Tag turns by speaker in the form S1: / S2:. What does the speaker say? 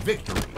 S1: victory.